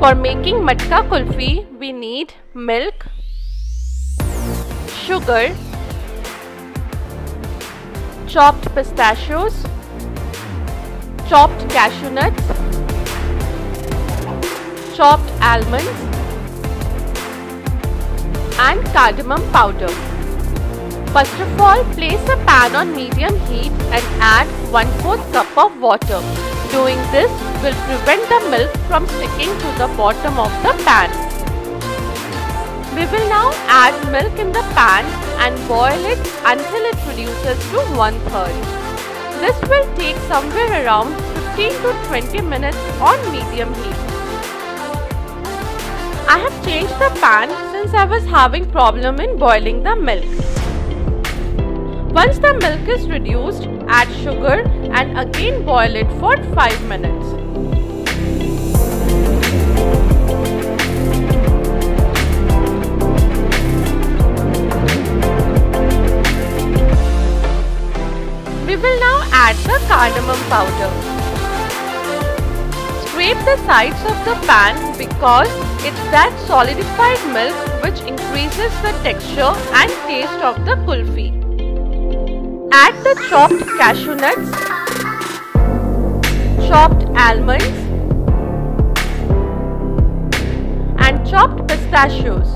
For making matka kulfi, we need milk, sugar, chopped pistachios, chopped cashew nuts, chopped almonds and cardamom powder. First of all, place a pan on medium heat and add 1 4th cup of water. Doing this will prevent the milk from sticking to the bottom of the pan. We will now add milk in the pan and boil it until it reduces to one third. This will take somewhere around 15 to 20 minutes on medium heat. I have changed the pan since I was having problem in boiling the milk. Once the milk is reduced, add sugar and again boil it for 5 minutes. We will now add the cardamom powder. Scrape the sides of the pan because it's that solidified milk which increases the texture and taste of the kulfi. Add the chopped cashew nuts, chopped almonds and chopped pistachios.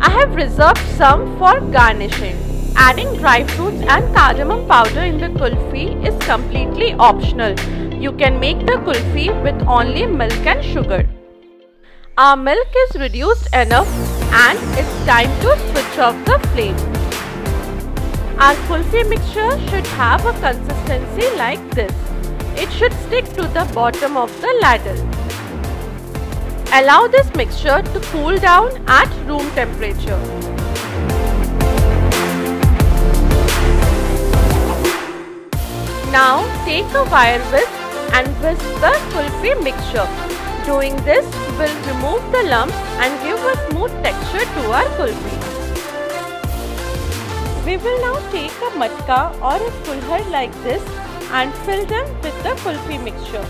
I have reserved some for garnishing. Adding dry fruits and cardamom powder in the kulfi is completely optional. You can make the kulfi with only milk and sugar. Our milk is reduced enough and it's time to switch off the flame. Our kulfi mixture should have a consistency like this. It should stick to the bottom of the ladle. Allow this mixture to cool down at room temperature. Now take a wire whisk and whisk the kulfi mixture. Doing this will remove the lumps and give a smooth texture to our kulfi. We will now take a matka or a kulhar like this and fill them with the kulfi mixture.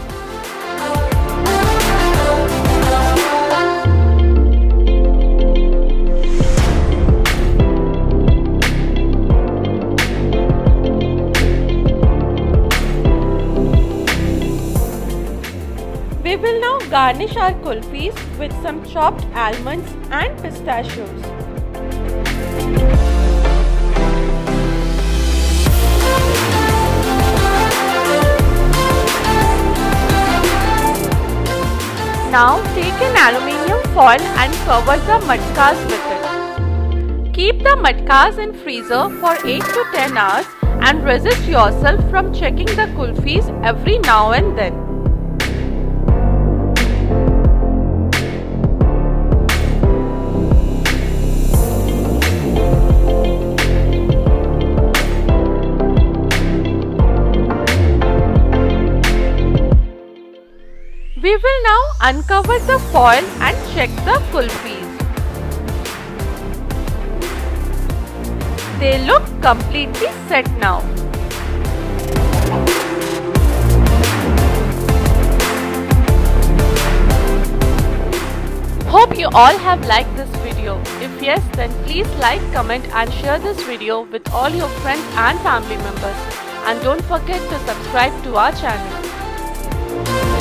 We will now garnish our kulfis with some chopped almonds and pistachios. Now take an aluminium foil and cover the matkas with it. Keep the matkas in freezer for 8 to 10 hours and resist yourself from checking the kulfis every now and then. We will now uncover the foil and check the kulfis. They look completely set now. Hope you all have liked this video. If yes, then please like, comment and share this video with all your friends and family members. And don't forget to subscribe to our channel.